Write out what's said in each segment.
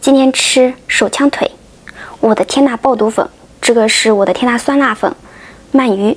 今天吃手枪腿，我的天呐爆肚粉，这个是我的天呐酸辣粉，鳗鱼，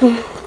嗯